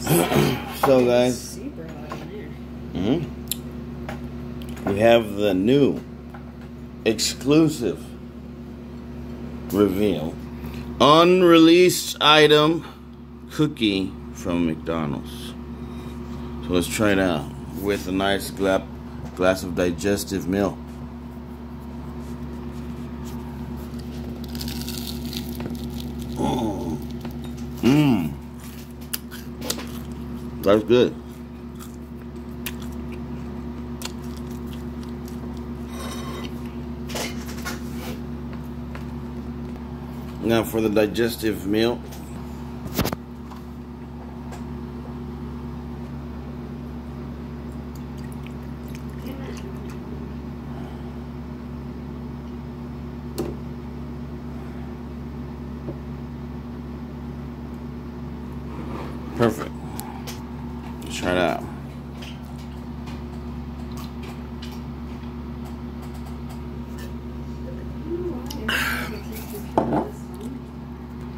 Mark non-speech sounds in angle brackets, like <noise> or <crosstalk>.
<clears throat> so, guys, mhm, we have the new exclusive reveal unreleased item cookie from McDonald's. So let's try it out with a nice gla- glass of digestive milk. Mmm. That's good. Now for the digestive meal. Perfect. Try it out.